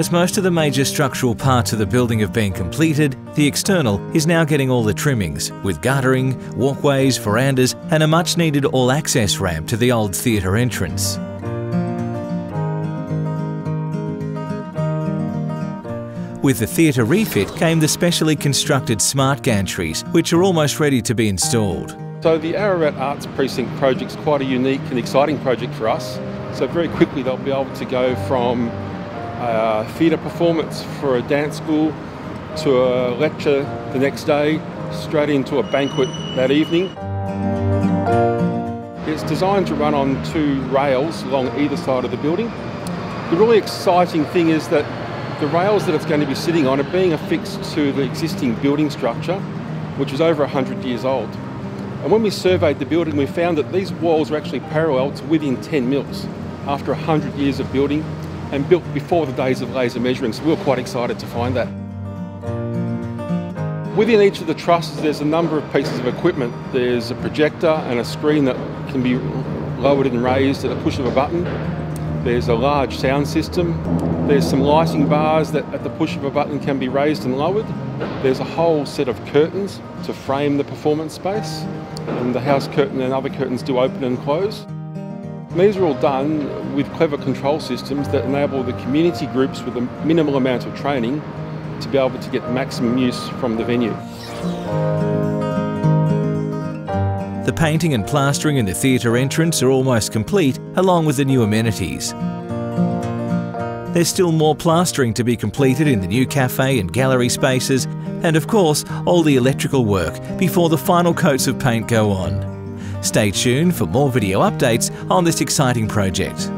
As most of the major structural parts of the building have been completed, the external is now getting all the trimmings, with guttering, walkways, verandas and a much needed all-access ramp to the old theatre entrance. With the theatre refit came the specially constructed smart gantries, which are almost ready to be installed. So the Ararat Arts Precinct project is quite a unique and exciting project for us. So very quickly they'll be able to go from Uh, a theatre performance for a dance school to a lecture the next day, straight into a banquet that evening. It's designed to run on two rails along either side of the building. The really exciting thing is that the rails that it's going to be sitting on are being affixed to the existing building structure, which is over 100 years old. And when we surveyed the building, we found that these walls are actually parallel to within 10 mils after 100 years of building and built before the days of laser measuring. So we were quite excited to find that. Within each of the trusses, there's a number of pieces of equipment. There's a projector and a screen that can be lowered and raised at a push of a button. There's a large sound system. There's some lighting bars that at the push of a button can be raised and lowered. There's a whole set of curtains to frame the performance space. And the house curtain and other curtains do open and close. These are all done with clever control systems that enable the community groups with a minimal amount of training to be able to get maximum use from the venue. The painting and plastering in the theatre entrance are almost complete, along with the new amenities. There's still more plastering to be completed in the new cafe and gallery spaces, and of course, all the electrical work before the final coats of paint go on. Stay tuned for more video updates on this exciting project.